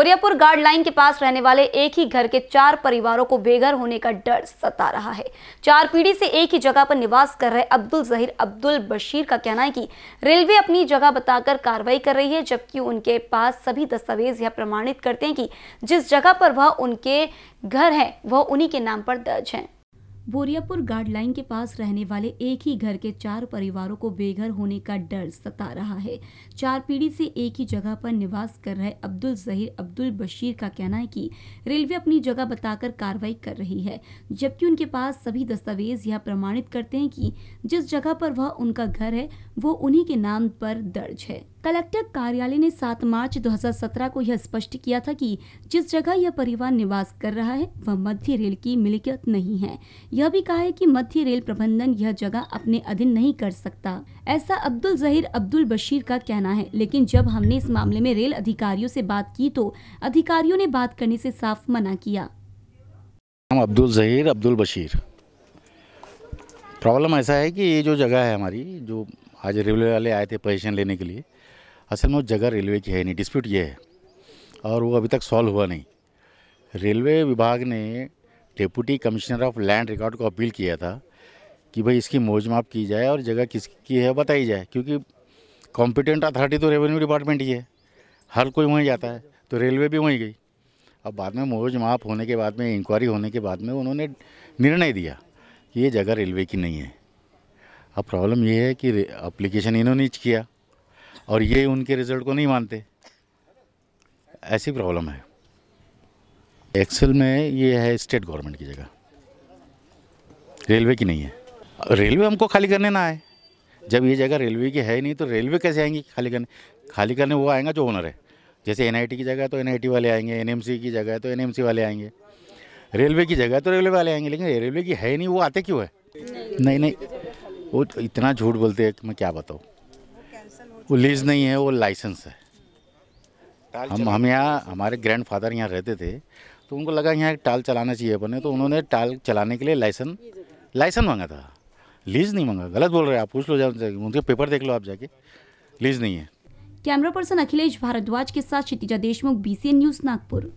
बोरियापुर guard line के पास रहने वाले एक ही घर के चार परिवारों को बेघर होने का डर सता रहा है। चार पीढ़ी से एक ही जगह पर निवास कर रहे अब्दुल जहीर अब्दुल बशीर का कहना है कि रेलवे अपनी जगह बताकर कार्रवाई कर रही है, जबकि उनके पास सभी दस्तावेज़ यह प्रमाणित करते हैं कि जिस जगह पर वह उनके घर है, वह उन्हीं के नाम पर दर्ज है। बोरियापुर गार्ड लाइन के पास रहने वाले एक ही घर के चार परिवारों को बेघर होने का डर सता रहा है। चार पीढ़ी से एक ही जगह पर निवास कर रहे अब्दुल जहीर अब्दुल बशीर का कहना है कि रेलवे अपनी जगह बताकर कार्रवाई कर रही है, जबकि उनके पास सभी दस्तावेज़ यह प्रमाणित करते हैं कि जिस जगह पर वह उनका घर है, वो उन्हीं के नाम पर दर्ज है। कलेक्टर कार्यालय ने 7 मार्च 2017 को यह स्पष्ट किया था कि जिस जगह यह परिवार निवास कर रहा है, वह मध्य रेल की मिल्कियत नहीं है। यह भी कहा है कि मध्य रेल प्रबंधन यह जगह अपने अधीन नहीं कर सकता। ऐसा अब्दुल जहीर अब्दुल बशीर का कहना है, लेकिन जब हमने इस मामले में रेल अधिकारियों से बात की तो अधिकारियों ने बात करने से साफ़ मना किया। हम अब्दुल जहीर, अब्दुल बशीर। प्रॉब्लम ऐसा है कि ये जो जगह है हमारी, जो आज रेलवे वाले आए थे पोजीशन लेने के लिए। असल में जगह रेलवे की है नहीं डिस्प्यूट ये है। और वो अभी तक सॉल्व हुआ नहीं। रेलवे विभाग ने deputy commissioner of land record को अपील किया था कि भाई इसकी मोजमाप की जाए और जगह किसकी है बताई जाए, क्योंकि कॉम्पिटेंट अथॉरिटी तो रेवेन्यू डिपार्टमेंट ही है। हर कोई वहीं जाता है तो रेलवे भी वहीं गई। अब बाद में मोज माप होने के बाद में इंक्वायरी होने के बाद में उन्होंने निर्णय दिया कि ये जगह रेलवे की नहीं है। अब प्रॉब्लम ये है कि अप्लीकेशन इन्होंने किया और ये उनके रिज़ल्ट को नहीं मानते। ऐसी प्रॉब्लम है। एक्सेल में ये है स्टेट गवर्नमेंट की जगह। रेलवे की नहीं है। रेलवे हमको खाली करने ना आए। जब ये जगह रेलवे की है नहीं तो रेलवे कैसे आएँगी खाली करने? खाली करने वो आएगा जो ओनर है। जैसे एनआईटी की जगह तो एनआईटी वाले आएँगे एन की जगह तो एनएमसी वाले आएँगे। रेलवे की जगह तो रेलवे वाले आएँगे लेकिन रेलवे की है नहीं वो आते क्यों है? नहीं नहीं। वो इतना झूठ बोलते हैं कि मैं क्या बताऊँ? वो लीज नहीं है वो लाइसेंस है। हम हम यहाँ हमारे ग्रैंड फादर यहाँ रहते थे तो उनको लगा यहाँ टाल चलाना चाहिए अपने तो उन्होंने टाल चलाने के लिए लाइसेंस लाइसेंस मांगा था। लीज नहीं मांगा गलत बोल रहे हैं आप पूछ लो जाओ उनके पेपर देख लो आप जाके। लीज नहीं है। कैमरा पर्सन अखिलेश भारद्वाज के साथ क्षितिजा देशमुख बीसीएन न्यूज़ नागपुर।